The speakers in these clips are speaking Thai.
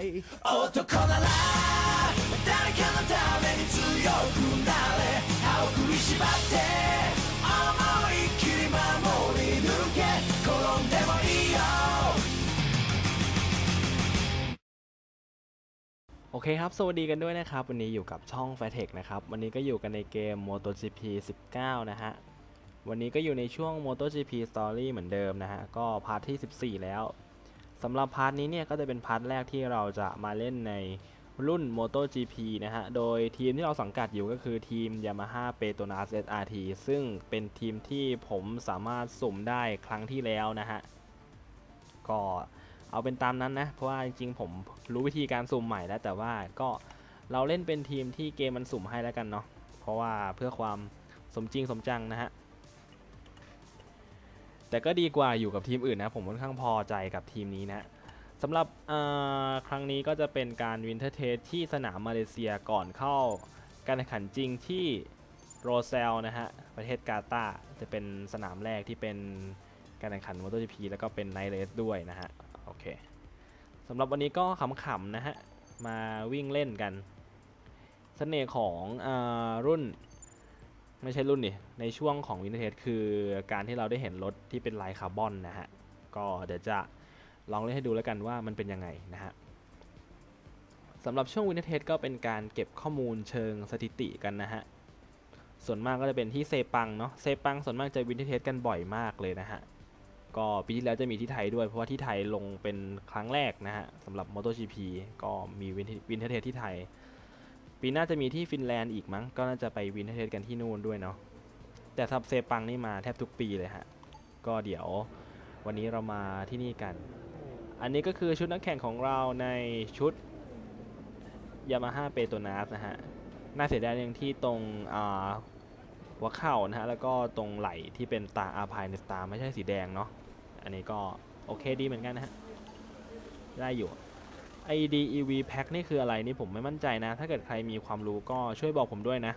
男なら誰かのために強くなれ歯を食いしばって思いっきり守り抜け転んでもいいよ โอเคครับ สวัสดีกันด้วยนะครับ วันนี้อยู่กับช่อง f a t e c h นะครับ วันนี้ก็อยู่กันในเกม MotoGP 19 นะฮะ วันนี้ก็อยู่ในช่วง MotoGP Story เหมือนเดิมนะฮะ ก็พาร์ทที่ 14 แล้ว สำหรับ part นี้เนี่ยก็จะเป็น part แรกที่เราจะมาเล่นในรุ่น MotoGP นะฮะ โดยทีมที่เราสังกัดอยู่ก็คือทีม Yamaha Petronas SRT ซึ่งเป็นทีมที่ผมสามารถสุ่มได้ครั้งที่แล้วนะฮะ ก็เอาเป็นตามนั้นนะ เพราะว่าจริงๆผมรู้วิธีการสุ่มใหม่แล้ว แต่ว่าก็เราเล่นเป็นทีมที่เกมมันสุ่มให้แล้วกันเนาะ เพราะว่าเพื่อความสมจริงสมจังนะฮะ แต่ก็ดีกว่าอยู่กับทีมอื่นนะ ผมค่อนข้างพอใจกับทีมนี้นะสำหรับครั้งนี้ก็จะเป็นการ winter test ที่สนามมาเลเซียก่อนเข้า การแข่งขันจริงที่โลเซลนะฮะ ประเทศกาตาร์จะเป็นสนามแรกที่เป็นการแข่งขัน MotoGP แล้วก็เป็น night race ด้วยนะฮะ โอเคสำหรับวันนี้ก็ขำๆนะฮะ มาวิ่งเล่นกันเสน่ห์ของอรุ่น ไม่ใช่รุ่นนี่ในช่วงของ winter test คือการที่เราได้เห็นรถที่เป็นลายคาร์บอนนะฮะ ก็เดี๋ยวจะลองเล่นให้ดูแล้วกันว่ามันเป็นยังไงนะฮะสำหรับช่วง winter test ก็เป็นการเก็บข้อมูลเชิงสถิติกันนะฮะ ส่วนมากก็จะเป็นที่เซปังเนาะเซปังส่วนมากจะ winter test กันบ่อยมากเลยนะฮะ ก็ปีที่แล้วจะมีที่ไทยด้วยเพราะว่าที่ไทยลงเป็นครั้งแรกนะฮะสำหรับ MotoGP ก็มี winter test ที่ไทย ปีหน้าจะมีที่ฟินแลนด์อีกมั้ง ก็น่าจะไป winter test กันที่นู่นด้วยเนาะ แต่ซับเซปังนี่มาแทบทุกปีเลยฮะ ก็เดี๋ยววันนี้เรามาที่นี่กัน อันนี้ก็คือชุดนักแข่งของเราในชุด Yamaha p e t r o n a s นะฮะ น่าเสียดายอย่างที่ตรงหัวเข่านะฮะ แล้วก็ตรงไหล่ที่เป็นตาอาพายในตาไม่ใช่สีแดงเนาะ อันนี้ก็โอเคดีเหมือนกันนะฮะ ได้อยู่ IDEV Pack นี่คืออะไรนี่ผมไม่มั่นใจนะ ถ้าเกิดใครมีความรู้ก็ช่วยบอกผมด้วยนะ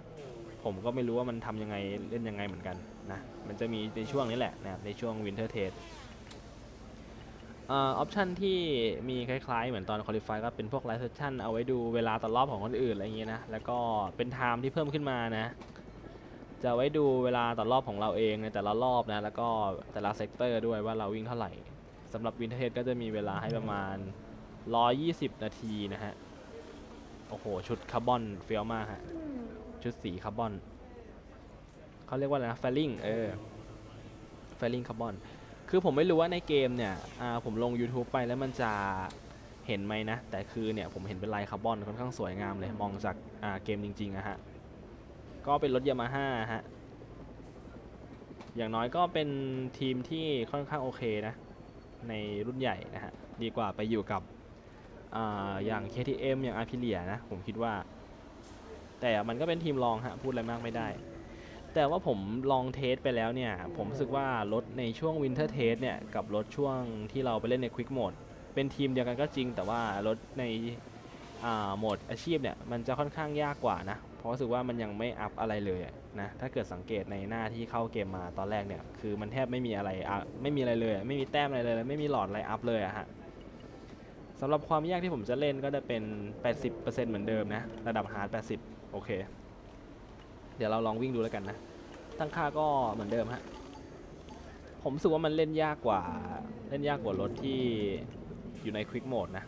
ผมก็ไม่รู้ว่ามันทำยังไงเล่นยังไงเหมือนกันนะ มันจะมีในช่วงนี้แหละนะในช่วง Winter Test option ที่มีคล้ายๆ เหมือนตอน qualify ก็เป็นพวก live session เอาไว้ดูเวลาต่อรอบของคนอื่นอะไรอย่างเงี้ยนะ แล้วก็เป็น time ที่เพิ่มขึ้นมานะ จะไว้ดูเวลาต่อรอบของเราเองในแต่ละรอบนะ แล้วก็แต่ละ sector ด้วยว่าเราวิ่งเท่าไหร่สำหรับ winter test ก็จะมีเวลาให้ประมาณ 120 นาทีนะฮะ โอ้โห ชุดคาร์บอนเฟี้ยวมากฮะ ชุดสีคาร์บอนเขาเรียกว่าอะไรนะ fairing เออfairing คาร์บอนคือผมไม่รู้ว่าในเกมเนี่ยผมลง YouTube ไปแล้วมันจะเห็นไหมนะ แต่คือเนี่ยผมเห็นเป็นลายคาร์บอนค่อนข้างสวยงามเลย มองจากเกมจริงๆอะฮะ ก็เป็นรถยามาฮ่าฮะ อย่างน้อยก็เป็นทีมที่ค่อนข้างโอเคนะ ในรุ่นใหญ่นะฮะ ดีกว่าไปอยู่กับ อย่าง KTM อย่าง a p ิเลียนะ ผมคิดว่า แต่มันก็เป็นทีมรองฮะ พูดอะไรมากไม่ได้ แต่ว่าผมลอง test ไปแล้วเนี่ย ผมรู้สึกว่ารถในช่วง winter test เนี่ย กับรถช่วงที่เราไปเล่นใน quick mode เป็นทีมเดียวกันก็จริง แต่ว่ารถในโหมดอาชีพเนี่ย มันจะค่อนข้างยากกว่านะ เพราะรู้สึกว่ามันยังไม่อัพอะไรเลยนะ ถ้าเกิดสังเกตในหน้าที่เข้าเกมมาตอนแรกเนี่ย คือมันแทบไม่มีอะไรไม่มีอะไรเลย ไม่มีแต้มอะไรเลย ไม่มีหลอดอะไรอัพเลยอะฮะ สำหรับความยากที่ผมจะเล่นก็จะเป็น 80%เหมือนเดิมนะ ระดับ hard 80 โอเค เดี๋ยวเราลองวิ่งดูแล้วกันนะ ตั้งค่าก็เหมือนเดิมฮะ ผมรู้สึกว่ามันเล่นยากกว่า เล่นยากกว่ารถที่อยู่ในควิกโหมดนะ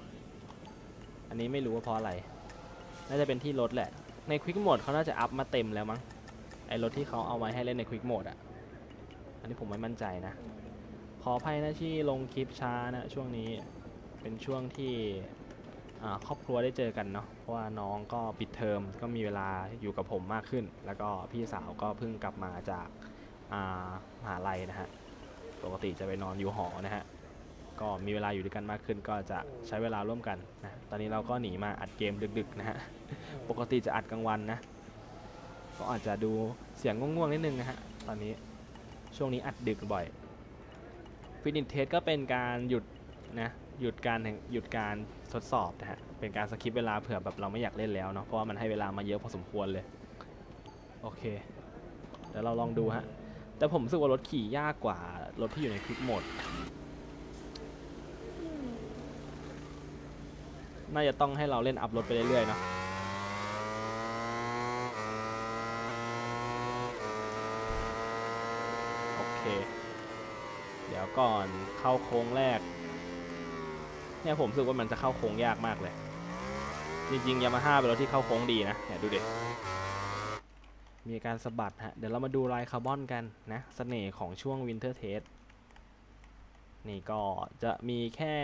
อันนี้ไม่รู้ว่าเพราะอะไร น่าจะเป็นที่รถแหละ ในควิกโหมดเขาน่าจะอัพมาเต็มแล้วมั้ง ไอรถที่เขาเอาไว้ให้เล่นในควิกโหมดอะ อันนี้ผมไม่มั่นใจนะ ขออภัยนะที่ลงคลิปช้านะช่วงนี้ เป็นช่วงที่ครอบครัวได้เจอกันเนาะเพราะว่าน้องก็ปิดเทอมก็มีเวลาอยู่กับผมมากขึ้น แล้วก็พี่สาวก็เพิ่งกลับมาจากมหาลัยนะฮะปกติจะไปนอนอยู่หอนะฮะก็มีเวลาอยู่ด้วยกันมากขึ้น ก็จะใช้เวลาร่วมกันนะตอนนี้เราก็หนีมาอัดเกมดึกๆนะฮะปกติจะอัดกลางวันนะก็อาจจะดูเสียงง่วงๆนิดนึงนะฮะตอนนี้ช่วงนี้อัดดึกบ่อยfinish test ก็เป็นการหยุดนะ หยุดการหยุดการทดสอบนะฮะเป็นการ skip เวลาเผื่อแบบเราไม่อยากเล่นแล้วเนาะเพราะว่ามันให้เวลามาเยอะพอสมควรเลยโอเคเดี๋ยวเราลองดูฮะแต่ผมรู้สึกว่ารถขี่ยากกว่ารถที่อยู่ใน quick mode น่าจะต้องให้เราเล่นอัพรถไปเรื่อยๆเนาะโอเค เดี๋ยวก่อนเข้าโค้งแรก เนี่ยผมรู้สึกว่ามันจะเข้าโค้งยากมากเลย จริงๆยามาฮ่าเป็นรถที่เข้าโค้งดีนะเนี่ยดูดิมีการสะบัดฮะ เดี๋ยวเรามาดูลายคาร์บอนกันนะเสน่ห์ของช่วง winter test นี่ก็จะมีแค่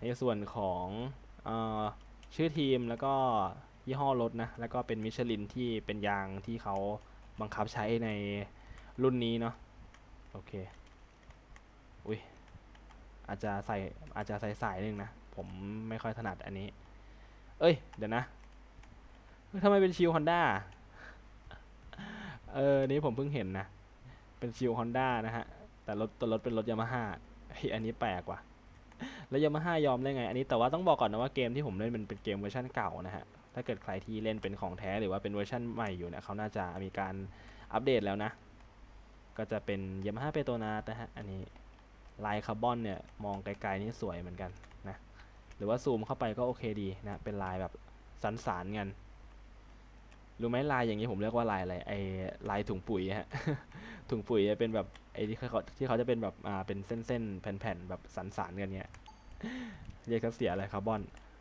ในส่วนของออชื่อทีมแล้วก็ยี่ห้อรถนะ แล้วก็เป็นมิชลินที่เป็นยางที่เขาบังคับใช้ในรุ่นนี้เนาะโอเค อาจจะใส่อาจจะใส่สายหนึ่งนะ ผมไม่ค่อยถนัดอันนี้ เอ้ย เดี๋ยวนะทำไมเป็นชิวฮอนด้าเออนี้ผมเพิ่งเห็นนะ เป็นชิวฮอนด้านะฮะ แต่รถตัวรถเป็นรถยามาฮ่าเฮ้ยอันนี้แปลกว่ะแล้วยามาฮ่ายอมได้ไง อันนี้แต่ว่าต้องบอกก่อนนะว่าเกมที่ผมเล่นมันเป็นเกมเวอร์ชันเก่านะฮะ ถ้าเกิดใครที่เล่นเป็นของแท้หรือว่าเป็นเวอร์ชันใหม่อยู่เนี่ยเขาน่าจะมีการอัปเดตแล้วนะ ก็จะเป็นยามาฮ่าเปโตรนาสนะฮะ อันนี้ ลายคาร์บอนเนี่ยมองไกลๆนี่สวยเหมือนกันนะหรือว่าซูมเข้าไปก็โอเคดีนะเป็นลายแบบสันสานๆกันรู้ไหมลายอย่างนี้ผมเรียกว่าลายอะไรไอลายถุงปุ๋ยฮะถุงปุ๋ยจะเป็นแบบไอที่เขาที่เขาจะเป็นแบบอ่าเป็นเส้นๆแผ่นๆแบบสันสานๆกันเนี้ยเรียกเสียอะไรคาร์บอน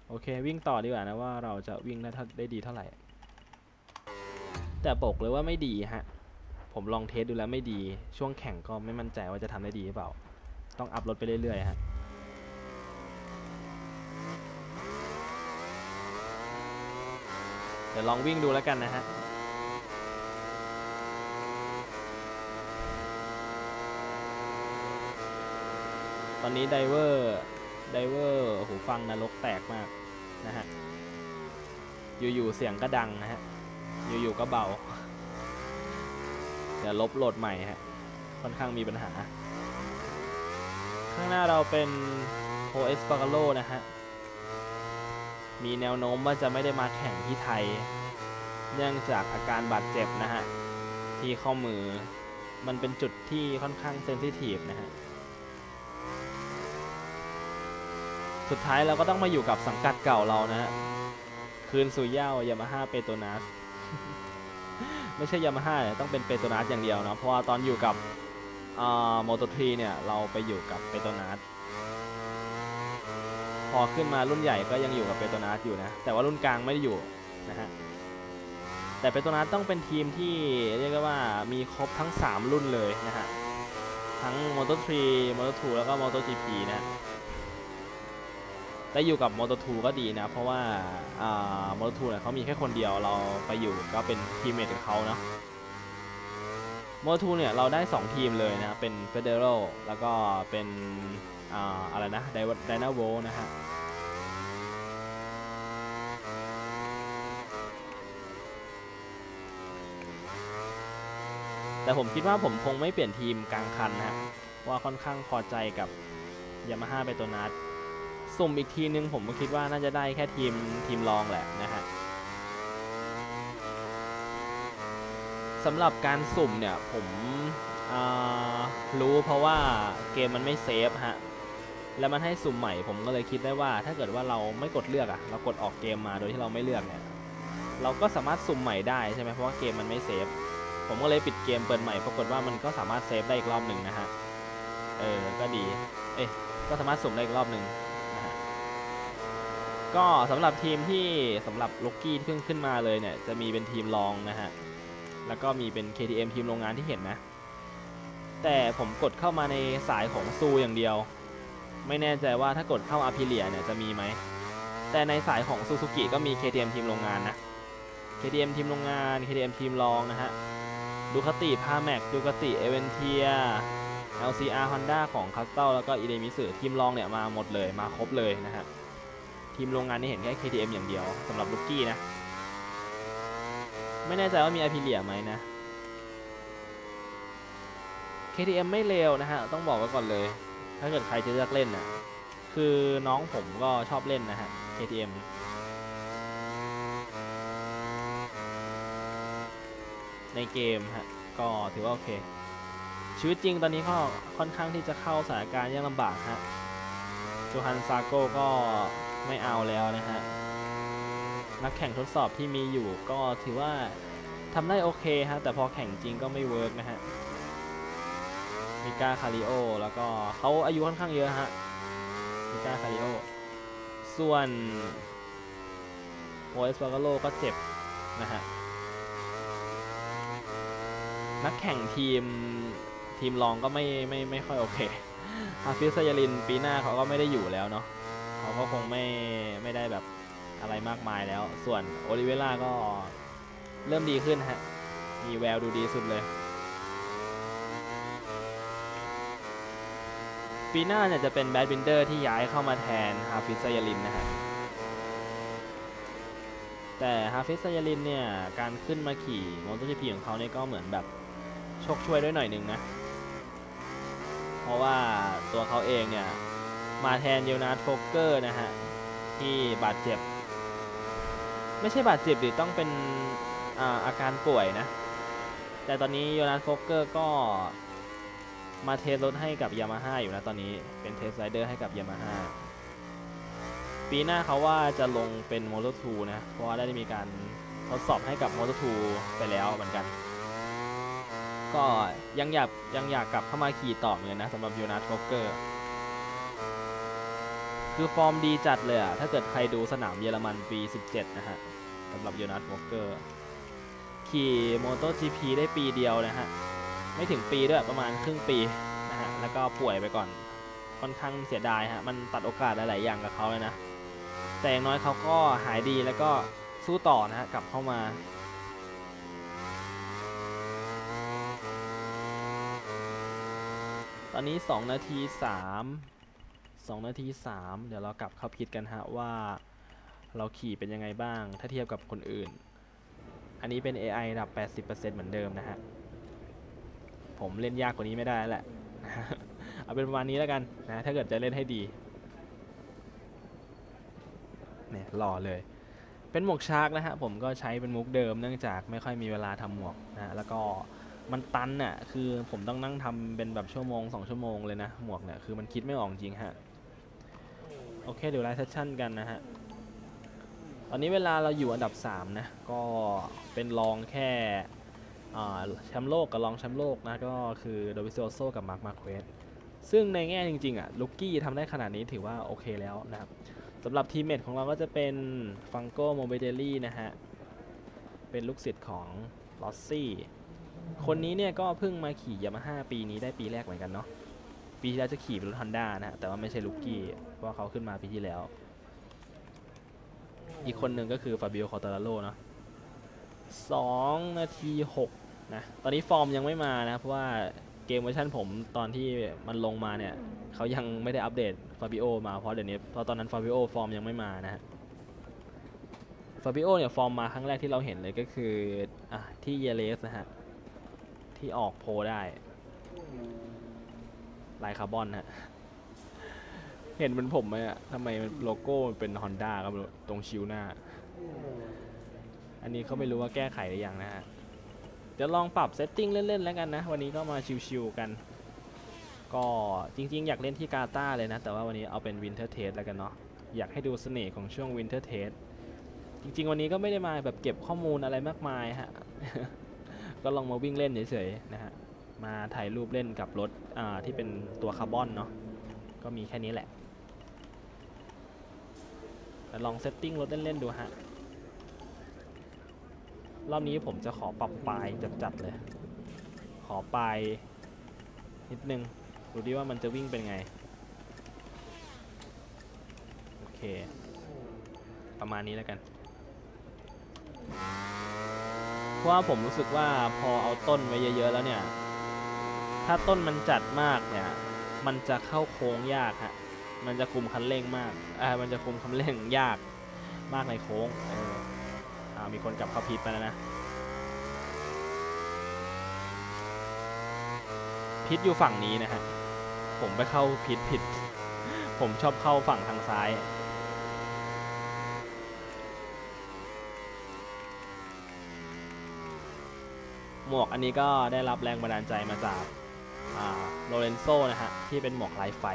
โอเค วิ่งต่อดีกว่านะว่าเราจะวิ่งได้เท่าได้ดีเท่าไหร่ แต่บอกเลยว่าไม่ดีฮะผมลองเทสดูแล้วไม่ดี ช่วงแข่งก็ไม่มั่นใจว่าจะทำได้ดีหรือเปล่า ต้องอัพรถไปเรื่อยๆฮะเดี๋ยวลองวิ่งดูแล้วกันนะฮะตอนนี้ driver driver หูฟังนรกแตกมากนะฮะ อยู่ๆเสียงก็ดังนะฮะ อยู่ๆก็เบา เดี๋ยวลบโหลดใหม่ฮะ ค่อนข้างมีปัญหา ข้างหน้าเราเป็นโ o เอสปา g าโลนะฮะ มีแนวโน้มว่าจะไม่ได้มาแข่งที่ไทย เนื่องจากอาการบาดเจ็บนะฮะ ที่ข้อมือมันเป็นจุดที่ค่อนข้าง sensitive นะฮะ สุดท้ายเราก็ต้องมาอยู่กับสังกัดเก่าเรานะฮะ คืนสู่เหย้ายามาฮ่าเปโตรนาสไม่ใช่ยามาฮ่าต้องเป็นเปโตรนาสอย่างเดียวนะเพราะว่าตอนอยู่กับ Moto3เนี่ยเราไปอยู่กับเปโตรนาสพอขึ้นมารุ่นใหญ่ก็ยังอยู่กับเปโตรนาสอยู่นะ แต่ว่ารุ่นกลางไม่ได้อยู่นะฮะแต่เปโตนัสต้องเป็นทีมที่เรียกว่ามีครบทั้ง 3 รุ่นเลยนะฮะทั้ง Moto3 Moto2 แล้วก็ MotoGP นะแต่อยู่กับ Moto2 ก็ดีนะ เพราะว่าอ่า Moto2 เนี่ยเขามีแค่คนเดียวเราไปอยู่ก็เป็นทีมเมทกับเขาเนาะ Moto2 เนี่ยเราได้ 2 ทีมเลยนะเป็น Federal แล้วก็เป็นอ่าอะไรนะไดนาโวนะฮะแต่ผมคิดว่าผมคงไม่เปลี่ยนทีมกลางคันนะว่าค่อนข้างพอใจกับยามาฮ่าเปโตนัสสุ่มอีกทีนึงผมก็คิดว่าน่าจะได้แค่ทีมทีมรองแหละนะฮะ สำหรับการสุ่มเนี่ยผมรู้เพราะว่าเกมมันไม่เซฟฮะ แล้วมันให้สุ่มใหม่ผมก็เลยคิดได้ว่า ถ้าเกิดว่าเราไม่กดเลือกอะเรากดออกเกมมาโดยที่เราไม่เลือกเนี่ยเราก็สามารถสุ่มใหม่ได้ใช่ไหมเพราะว่าเกมมันไม่เซฟผมก็เลยปิดเกมเปิดใหม่ปรากฏว่ามันก็สามารถเซฟได้อีกรอบหนึ่งนะฮะเออก็ดีเอ๊ะก็สามารถสุ่มได้อีกรอบหนึ่งนะฮะก็สำหรับทีมที่สำหรับล็อกกี้ที่เพิ่งขึ้นมาเลยเนี่ยจะมีเป็นทีมรองนะฮะ แล้วก็มีเป็น KTM ทีมโรงงานที่เห็นนะ แต่ผมกดเข้ามาในสายของซูอย่างเดียว ไม่แน่ใจว่าถ้ากดเข้าอาพิเลียเนี่ยจะมีไหม แต่ในสายของซูซูกิก็มี KTM ทีมโรงงานนะ KTM ทีมโรงงาน KTM ทีมรองนะฮะ Ducati Pramac Ducati Avintia LCR Honda ของคัสเต l แล้วก็ Idemitsu ทีมรองเนี่ยมาหมดเลยมาครบเลยนะฮะทีมโรงงานนี่เห็นแค่ KTM อย่างเดียวสำหรับ rookie นะ ไม่แน่ใจว่ามี a p พิเลียไหมนะ KTM ไม่เลวนะฮะ ต้องบอกไว้ก่อนเลย ถ้าเกิดใครจะเลือกเล่นนะคือน้องผมก็ชอบเล่นนะฮะ KTM ในเกมฮะ ก็ถือว่าโอเค ชีวิตจริงตอนนี้ก็ค่อนข้างที่จะเข้าสถานการณ์ยากลำบากฮะโยฮันน์ ซาร์โก้ก็ไม่เอาแล้วนะฮะ นักแข่งทดสอบที่มีอยู่ ก็ถือว่าทำได้โอเคฮะ แต่พอแข่งจริงก็ไม่ work นะฮะ มิก้าคัลลิโอ แล้วก็เขาอายุค่อนข้างเยอะฮะ มิก้าคัลลิโอ ส่วนโอเอสบาโลก็เจ็บนะฮะ นักแข่งทีมทีมรองก็ไม่ไม่ไม่ค่อยโอเคฮาฟิซ ชาห์รินปีหน้าเขาก็ไม่ได้อยู่แล้วเนาะเขาก็คงไม่ไม่ได้แบบ อะไรมากมายแล้ว ส่วนโอลิเวียร่าก็เริ่มดีขึ้นฮะ มีแววดูดีสุดเลย ปีหน้าเนี่ยจะเป็นแบรดบินเดอร์ที่ย้ายเข้ามาแทนฮาฟิซ ชาห์รินนะฮะ แต่ฮาฟิซ ชาห์รินเนี่ย การขึ้นมาขี่ MotoGP ของเขาเนี่ยก็เหมือนแบบโชคช่วยด้วยหน่อยหนึ่งนะ เพราะว่าตัวเขาเองเนี่ย มาแทนเยลนาร์ดโฟกเกอร์นะฮะ ที่บาดเจ็บ ไม่ใช่บาดเจ็บดิต้องเป็นอาอาการป่วยนะ แต่ตอนนี้โยนาส โฟลเกอร์ก็มา test รถให้กับยามาฮ่าอยู่นะตอนนี้เป็น test rider ให้กับยามาฮ่าปีหน้าเขาว่าจะลงเป็น Moto2นะ เพราะว่าได้มีการทดสอบให้กับ Moto2ไปแล้วเหมือนกัน ก็ยังอยากยังอยากกลับเข้ามาขี่ต่อเหมือนนะสำหรับโยนาร์ดโฟกเกอร์ คือฟอร์มดีจัดเลยอะถ้าเกิดใครดูสนามเยอรมันปี 17 นะฮะสำหรับโยนาสโฟกเกอร์ ขี่โมโต GP ได้ปีเดียวนะฮะ ไม่ถึงปีด้วยประมาณครึ่งปีนะฮะ แล้วก็ป่วยไปก่อน ค่อนข้างเสียดายฮะ มันตัดโอกาสหลาย ๆ อย่างกับเขาเลยนะ แต่อย่างน้อยเขาก็หายดีแล้วก็สู้ต่อนะฮะ กลับเข้ามาตอนนี้ 2 นาที 3 2 นาที 3 เดี๋ยวเรากลับเข้าพิดกันฮะว่าเราขี่เป็นยังไงบ้าง ถ้าเทียบกับคนอื่น อันนี้เป็น AI ระดับ 80%เหมือนเดิมนะฮะ ผมเล่นยากกว่านี้ไม่ได้แล้วแหละเอาเป็นประมาณนี้แล้วกันนะ ถ้าเกิดจะเล่นให้ดีเนี่ยหล่อเลย เป็นหมวกชาร์กนะฮะ ผมก็ใช้เป็นมุกเดิม เนื่องจากไม่ค่อยมีเวลาทำหมวกนะฮะแล้วก็มันตันน่ะ คือผมต้องนั่งทำเป็นแบบชั่วโมง 2 ชั่วโมงเลยนะ หมวกเนี่ย คือมันคิดไม่ออกจริงฮะ โอเคเดี๋ยว live session กันนะฮะ ตอนนี้เวลาเราอยู่อันดับ 3 นะ ก็เป็นรองแค่แชมป์โลกกับรองแชมป์โลกนะ ก็คือโดวิโซโซกับมาร์คมาร์เกซซึ่งในแง่จริง ๆ อะ rookie ทำได้ขนาดนี้ถือว่าโอเคแล้วนะครับสำหรับ teammate ของเราก็จะเป็นฟรังโก้ มอร์บิเดลลี่นะฮะ เป็นลูกศิษย์ของรอสซี่ คนนี้เนี่ยก็เพิ่งมาขี่ยามาฮ่าปีนี้ได้ปีแรกเหมือนกันเนาะ ปีที่แล้วจะขี่เป็นรถฮอนด้านะฮะแต่ว่าไม่ใช่ rookie เพราะเขาขึ้นมาปีที่แล้ว อีกคนหนึ่งก็คือฟาบิโอ กวาร์ตาราโรเนาะสองนาทีหกนะตอนนี้ฟอร์มยังไม่มานะเพราะว่าเกมเวอร์ชันผมตอนที่มันลงมาเนี่ยเขายังไม่ได้อัปเดตฟาบิโอมาเพราะเดี๋ยวนี้เพราะตอนนั้นฟาบิโอฟอร์มยังไม่มานะฮะฟาบิโอเนี่ยฟอร์มมาครั้งแรกที่เราเห็นเลยก็คืออะที่เฆเรซนะฮะที่ออก pole ได้ ลายคาร์บอนฮะ เห็นเป็นผมไหมอะทำไมโลโก้มันเป็นฮอนด้าครับตรงชิวหน้า อันนี้เขาไม่รู้ว่าแก้ไขหรือยังนะฮะเดี๋ยวลองปรับ setting เล่นๆแล้วกันนะ วันนี้ก็มาชิวๆกัน ก็จริงๆ อยากเล่นที่กาตาร์เลยนะ แต่ว่าวันนี้เอาเป็น winter test แล้วกันเนาะอยากให้ดูเสน่ห์ของช่วง winter test จริง ๆ วันนี้ก็ไม่ได้มาแบบเก็บข้อมูลอะไรมากมายฮะ ก็ลองมาวิ่งเล่นเฉยๆนะฮะ มาถ่ายรูปเล่นกับรถที่เป็นตัวคาร์บอนเนาะก็มีแค่นี้แหละลอง setting รถเล่นๆดูฮะ รอบนี้ผมจะขอปรับปลายจัดๆเลย ขอปลายนิดนึง ดูดิว่ามันจะวิ่งเป็นไง โอเค ประมาณนี้แล้วกัน เพราะว่าผมรู้สึกว่าพอเอาต้นไว้เยอะๆแล้วเนี่ย ถ้าต้นมันจัดมากเนี่ย มันจะเข้าโค้งยากฮะ มันจะคุมคันเร่งมากอ่ามันจะคุมคันเร่งยากมากในโค้งเอออ่ามีคนกลับเข้าพิษไปแล้วนะพิษอยู่ฝั่งนี้นะฮะ ผมไปเข้าพิษผิด ผมชอบเข้าฝั่งทางซ้าย หมวกอันนี้ก็ได้รับแรงบันดาลใจมาจาก โลเรนโซนะฮะที่เป็นหมวกลายไฟ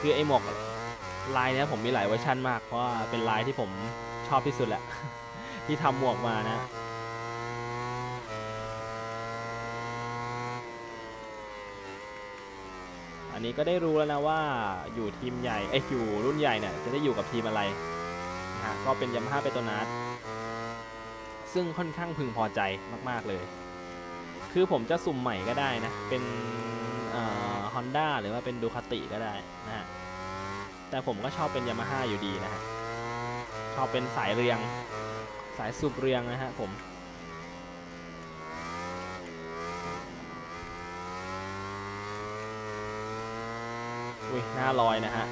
คือไอหมวกลายเนี้ยผมมีหลายเวอร์ชันมาก เพราะว่าเป็นลายที่ผมชอบที่สุดแหละ ที่ทำหมวกมานะอันนี้ก็ได้รู้แล้วนะว่าอยู่ทีมใหญ่ไออยู่รุ่นใหญ่เนี่ยจะได้อยู่กับทีมอะไรนะก็เป็นยามาฮ่าเปโตนัสซึ่งค่อนข้างพึงพอใจมาก ๆ เลย คือผมจะสุ่มใหม่ก็ได้นะ เป็นฮอนด้าหรือว่าเป็นดูคาติก็ได้นะฮะ แต่ผมก็ชอบเป็นยามาฮ่าอยู่ดีนะฮะ ชอบเป็นสายเรียง สายสูบเรียงนะฮะผมอุ้ยหน้าลอยนะฮะ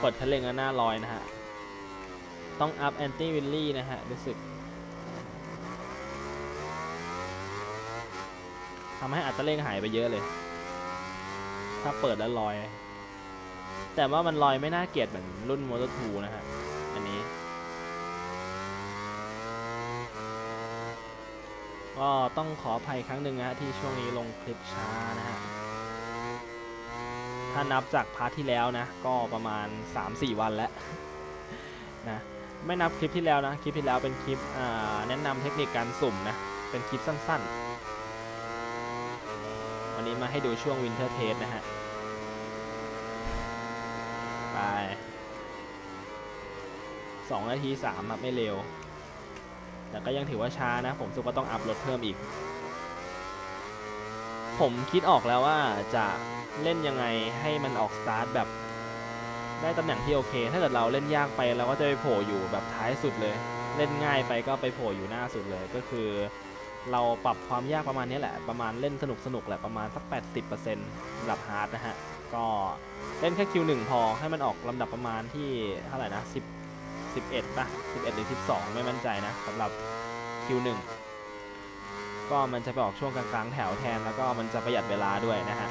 เปิดคันเร่งแล้วหน้าลอยนะฮะ ต้องอัพแอนตี้วิลลี่นะฮะรู้สึก ทำให้อัตราเร่งหายไปเยอะเลย ถ้าเปิดแล้วลอย แต่ว่ามันลอยไม่น่าเกลียดเหมือนรุ่น Moto2นะฮะ อันนี้ ก็ต้องขออภัยครั้งหนึ่งนะฮะที่ช่วงนี้ลงคลิปช้านะฮะ ถ้านับจาก part ที่แล้วนะ ก็ประมาณ 3-4 วันแล้วนะไม่นับคลิปที่แล้วนะ คลิปที่แล้วเป็นคลิปแนะนำเทคนิคการสุ่มนะ เป็นคลิปสั้นๆ นี้มาให้ดูช่วง winter test นะฮะ ไปสองนาทีสามครับไม่เร็ว แต่ก็ยังถือว่าช้านะ ผมสุก็ต้อง up รถเพิ่มอีก ผมคิดออกแล้วว่าจะเล่นยังไงให้มันออกสตาร์ทแบบได้ตำแหน่งที่โอเค ถ้าเกิดเราเล่นยากไปเราก็จะไปโผล่อยู่แบบท้ายสุดเลย เล่นง่ายไปก็ไปโผล่อยู่หน้าสุดเลย ก็คือ เราปรับความยากประมาณนี้แหละ ประมาณเล่นสนุกสนุกๆแหละประมาณสัก 80%ระดับฮาร์ดนะฮะ ก็เล่นแค่คิวหนึ่งพอให้มันออกลำดับประมาณที่เท่าไหร่นะ 10 11ป่ะ11 หรือ 12 ไม่มั่นใจนะสำหรับคิวหนึ่งก็มันจะไปออกช่วงกลางๆแถวแทนแล้วก็มันจะประหยัดเวลาด้วยนะฮะ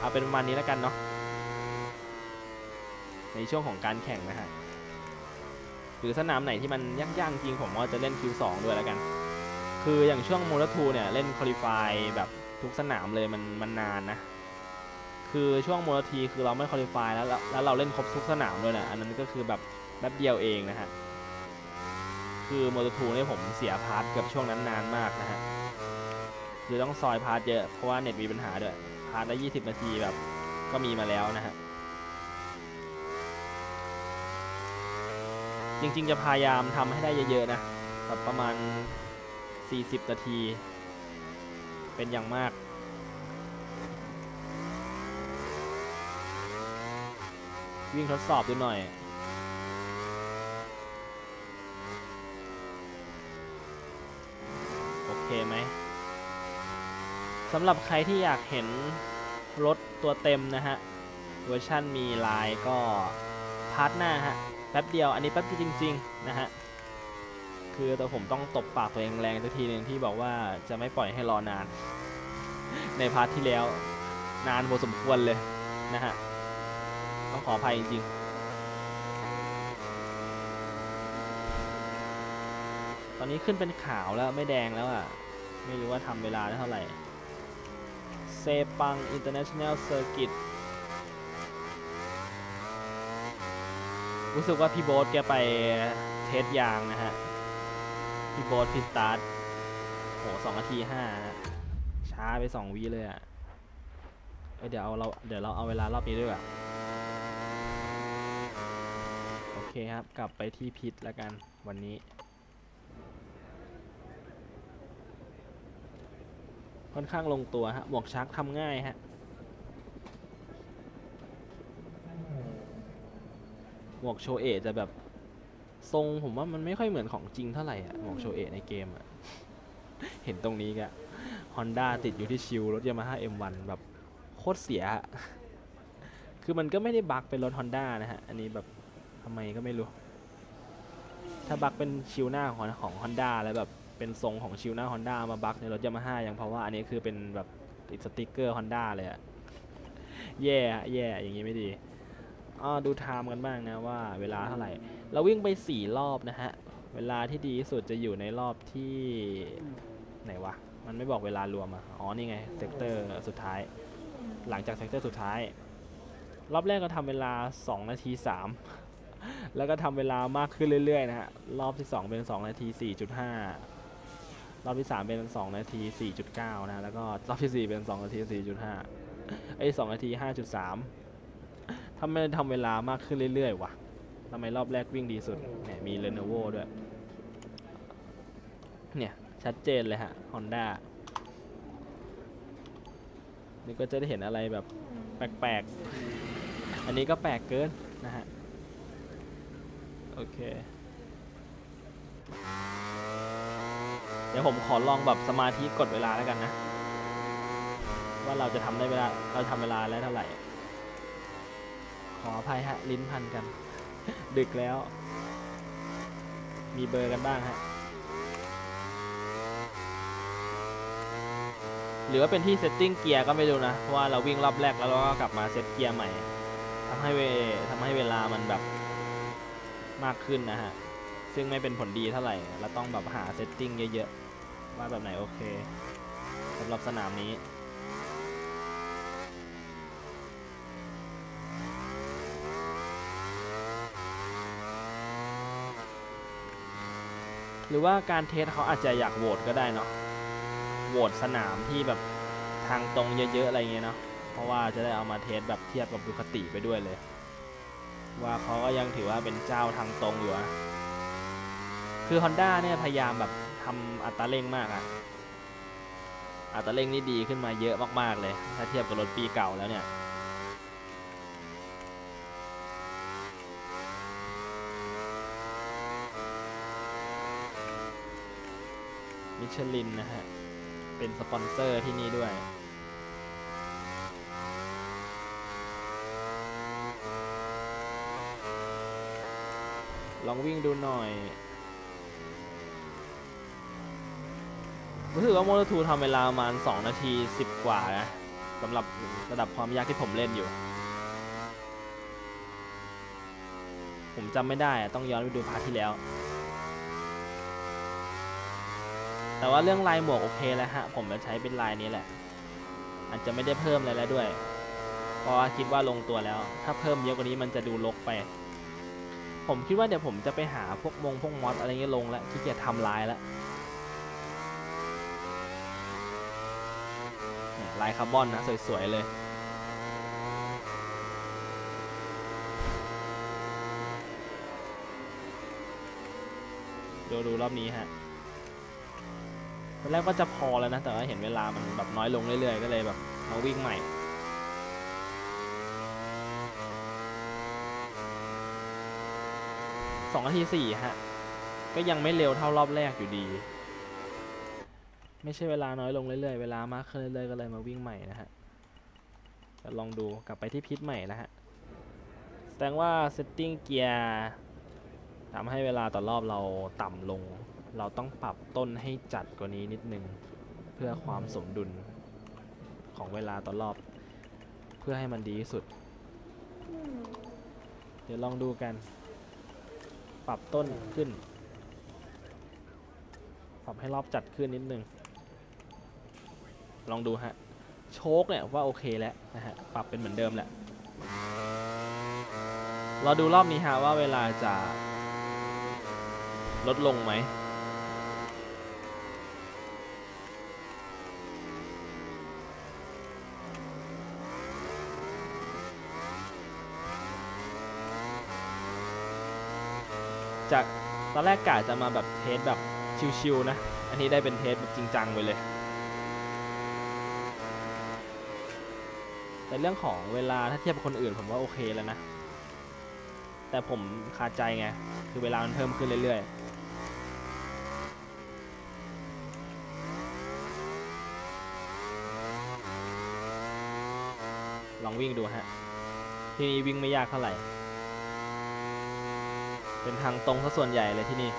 เอาเป็นประมาณนี้แล้วกันเนาะในช่วงของการแข่งนะฮะหรือสนามไหนที่มันยากๆจริงผมว่าจะเล่น Q2 ด้วยแล้วกัน คืออย่างช่วงโม t ทูเนี่ย เล่น qualify แบบทุกสนามเลยมันมันนานนะ คือช่วงโม t ทีคือเราไม่ qualify แล้วแล้วเราเล่นครบทุกสนามด้วยนะอันนั้นก็คือแบบแป๊บเดียวเองนะฮะคือโม t ทูเนี่ยผมเสีย part เกือบช่วงนั้นนานมากนะฮะคือต้องซอย part เยอะเพราะว่าเน็ตมีปัญหาด้วยพาร์ทละ20นาทีแบบก็มีมาแล้วนะฮะจริงๆจะพยายามทำให้ได้เยอะๆนะแบบประมาณ 40 นาที เป็นอย่างมาก วิ่งทดสอบดูหน่อย โอเคไหมสำหรับใครที่อยากเห็นรถตัวเต็มนะฮะ เวอร์ชันมีลายก็ part หน้าฮะ แป๊บเดียวอันนี้แป๊บเดียวจริง ๆ นะฮะ คือแต่ผมต้องตบปากตัวเองแรงสักทีหนึ่งที่บอกว่าจะไม่ปล่อยให้รอนาน ใน part ที่แล้ว นานพอสมควรเลยนะฮะ ต้องขออภัยจริงๆตอนนี้ขึ้นเป็นขาวแล้วไม่แดงแล้วอะ ไม่รู้ว่าทำเวลาได้เท่าไหร่เซปัง International Circuit รู้สึกว่าพี่โบ๊ทแกไปเทสยางนะฮะ พี่โบ๊ทพี่สตาร์ทโหสองนาทีห้าช้าไปสองวิเลยอะ่ะเอ้ยเดี๋ยวเอาเราเดี๋ยวเราเอาเวลารอบนี้ด้วยอะโอเคครับ กลับไปที่พิษแล้วกันวันนี้ ค่อนข้างลงตัวฮะหมวกชักทำง่ายฮะหมวกโชเอจะแบบ ทรงผมว่ามันไม่ค่อยเหมือนของจริงเท่าไหร่อะหมวกโชเอะในเกมอะเห็นตรงนี้กะ Honda ติดอยู่ที่ชิวรถ Yamaha M1 แบบโคตรเสียอะคือมันก็ไม่ได้ bug เป็นรถ Honda นะฮะ อันนี้แบบทำไมก็ไม่รู้ ถ้า bug เป็น shield หน้าของของ Honda แล้วแบบเป็นทรงของชิวหน้า Honda มา bug ในรถ Yamaha ยังเพราะว่าอันนี้คือเป็นแบบติดสติกเกอร์ Honda เลยอะแย่อะแย่อย่างงี้ไม่ดี ดู time กันบ้างนะว่าเวลาเท่าไหร่ เราวิ่งไป 4 รอบนะฮะ เวลาที่ดีที่สุดจะอยู่ในรอบที่ไหนวะ มันไม่บอกเวลารวมอะ อ๋อ นี่ไง sectorสุดท้าย หลังจาก sector สุดท้าย รอบแรกก็ทำเวลา 2 นาที 3 แล้วก็ทำเวลามากขึ้นเรื่อยๆนะฮะ รอบที่ 2 เป็น 2 นาที 4.5 รอบที่ 3 เป็น 2 นาที 4.9 นะ แล้วก็รอบที่ 4 เป็น 2 นาที 4.5 ไอ้2นาที 5.3 ทำไมทำเวลามากขึ้นเรื่อยๆวะทำไมรอบแรกวิ่งดีสุดเนี่ยมี Lenovo ด้วย เนี่ย ชัดเจนเลยฮะ Honda นี่ก็จะได้เห็นอะไรแบบแปลกๆ อันนี้ก็แปลกเกินนะฮะ โอเค เดี๋ยวผมขอลองแบบสมาธิกดเวลาแล้วกันนะ ว่าเราจะทำได้เวลา เราทำเวลาแล้วเท่าไหร่ ออภัยฮะ ลิ้นพันกัน ดึกแล้ว มีเบลอกันบ้างฮะ หรือว่าเป็นที่ setting เกียร์ก็ไม่รู้นะ เพราะว่าเราวิ่งรอบแรกแล้วเราก็กลับมาเซตเกียร์ใหม่ทำให้เวทำให้เวลามันแบบมากขึ้นนะฮะ ซึ่งไม่เป็นผลดีเท่าไหร่ เราต้องแบบหา setting เยอะๆ ว่าแบบไหนโอเคสำหรับสนามนี้ หรือว่าการเทสเขาอาจจะอยากโหวตก็ได้เนาะโหวตสนามที่แบบทางตรงเยอะๆอะไรเงี้ยเนาะเพราะว่าจะได้เอามาเทสแบบเทียบกับดูคติไปด้วยเลย ว่าเขาก็ยังถือว่าเป็นเจ้าทางตรงอยู่อะคือ Honda เนี่ยพยายามแบบทำอัตราเร่งมากอะอัตราเร่งนี่ดีขึ้นมาเยอะมากๆเลย ถ้าเทียบกับรถปีเก่าแล้วเนี่ย มิชลินนะฮะ เป็นสปอนเซอร์ที่นี่ด้วย ลองวิ่งดูหน่อย รู้สึกว่า Moto2ทำเวลาประมาณ 2 นาที 10 กว่านะสำหรับระดับความยากที่ผมเล่นอยู่ ผมจำไม่ได้อะต้องย้อนไปดู part ที่แล้ว แต่ว่าเรื่องลายหมวกโอเคแล้วฮะ ผมจะใช้เป็นลายนี้แหละ อาจจะไม่ได้เพิ่มอะไรแล้วด้วย เพราะว่าคิดว่าลงตัวแล้ว ถ้าเพิ่มเยอะกว่านี้มันจะดูลกไป ผมคิดว่าเดี๋ยวผมจะไปหาพวกมงพวกมอสอะไรเงี้ยลงแล้วขี้เกียจทำลายแล้วลายคาร์บอนนะสวยๆเลยดูดูรอบนี้ฮะ ตอนแรกว่าจะพอแล้วนะ แต่ว่าเห็นเวลามันแบบน้อยลงเรื่อยๆ ก็เลยแบบมาวิ่งใหม่ สองนาทีสี่ฮะ ก็ยังไม่เร็วเท่ารอบแรกอยู่ดี ไม่ใช่เวลาน้อยลงเรื่อยๆ เวลามากขึ้นเรื่อยๆ ก็เลยมาวิ่งใหม่นะฮะจะลองดูกลับไปที่พิษใหม่นะฮะ แสดงว่า setting เกียร์ทำให้เวลาต่อรอบเราต่ำลง เราต้องปรับต้นให้จัดกว่านี้นิดนึง เพื่อความสมดุลของเวลาต่อรอบ เพื่อให้มันดีที่สุด เดี๋ยวลองดูกัน ปรับต้นขึ้น ปรับให้รอบจัดขึ้นนิดนึง ลองดูฮะ โชคเนี่ยว่าโอเคแล้วนะฮะ ปรับเป็นเหมือนเดิมแหละเราดูรอบนี้ฮะว่าเวลาจะลดลงไหม จากตอนแรกกะจะมาแบบเทสแบบชิวๆนะ อันนี้ได้เป็นเทสแบบจริงจังไปเลย แต่เรื่องของเวลาถ้าเทียบกับคนอื่นผมว่าโอเคแล้วนะ แต่ผมคาใจไง คือเวลามันเพิ่มขึ้นเรื่อยๆลองวิ่งดูฮะ ที่นี่วิ่งไม่ยากเท่าไหร่ เป็นทางตรงซะส่วนใหญ่เลยที่นี่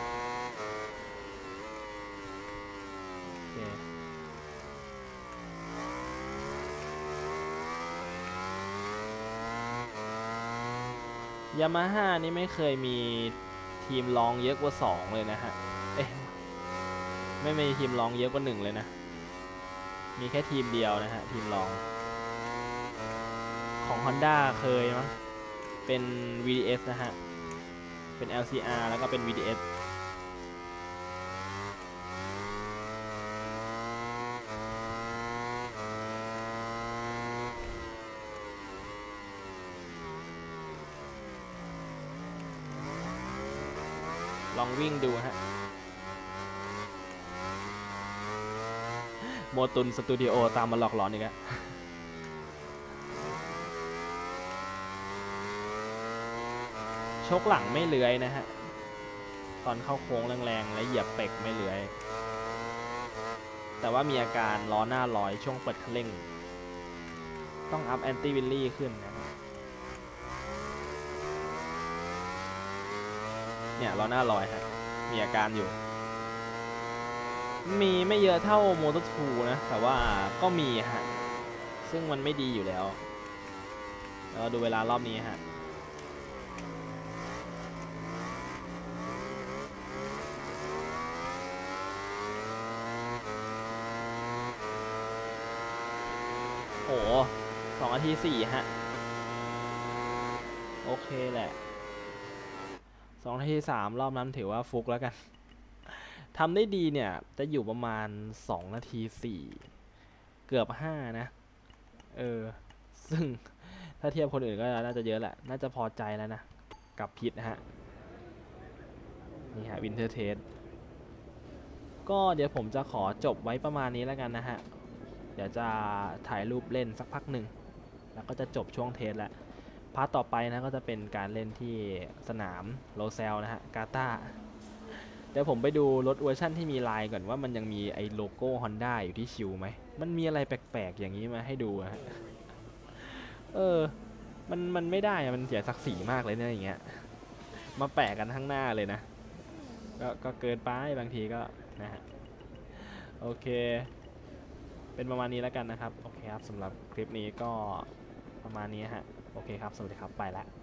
ยามาฮ่านี่ไม่เคยมีทีมรองเยอะกว่า 2 เลยนะฮะ เอ๊ะ ไม่มีทีมรองเยอะกว่า 1 เลยนะ มีแค่ทีมเดียวนะฮะ ทีมรองขของ Honda เคยมั้งเป็น VDS นะฮะ เป็น LCR แล้วก็เป็น VDS ลองวิ่งดูฮะโมตุนสตูดิโอตามมาหลอกหลอนอีกแล้ว โช้คหลังไม่เลื้อยนะฮะ ตอนเข้าโค้งแรงๆ และเหยียบเบรกไม่เลื้อย แต่ว่ามีอาการล้อหน้าลอยช่วงเปิดคันเร่ง ต้อง up anti-wheelie ขึ้นนะฮะเนี่ยล้อหน้าลอยฮะ มีอาการอยู่ มีไม่เยอะเท่าโม t ต r 2นะ แต่ว่าก็มีฮะ ซึ่งมันไม่ดีอยู่แล้วแล้วดูเวลารอบนี้ฮะ โอ้สอง นาทีสี่ฮะ โอเคแหละสองนาทีสามรอบนั้นถือว่าฟลุกแล้วกันทำได้ดีเนี่ย จะอยู่ประมาณสองนาทีสี่เกือบห้านะ เออ ซึ่งถ้าเทียบคนอื่นก็น่าจะเยอะแหละ น่าจะพอใจแล้วนะ กลับ pit นะฮะ นี่ฮะ winter test ก็เดี๋ยวผมจะขอจบไว้ประมาณนี้แล้วกันนะฮะ เดี๋ยวจะถ่ายรูปเล่นสักพักหนึ่ง แล้วก็จะจบช่วง test แล้ว part ต่อไปนะก็จะเป็นการเล่นที่สนาม Losail นะฮะกาตาร์เดี๋ยวผมไปดูรถเวอร์ชั่นที่มีลายก่อนว่ามันยังมีไอ้โลโก้ Honda อยู่ที่ชิวไหม มันมีอะไรแปลกๆอย่างนี้มาให้ดูฮะ เออ มันมันไม่ได้อะมันเสียศักดิ์ศรีมากเลยเนี่ยอย่างเงี้ย มาแปะกันข้างหน้าเลยนะ ก็ก็เกินไปบางทีก็นะฮะ โอเค เป็นประมาณนี้แล้วกันนะครับ โอเคครับสำหรับคลิปนี้ก็ ประมาณนี้ฮะ โอเคครับ สวัสดีครับ ไปแล้ว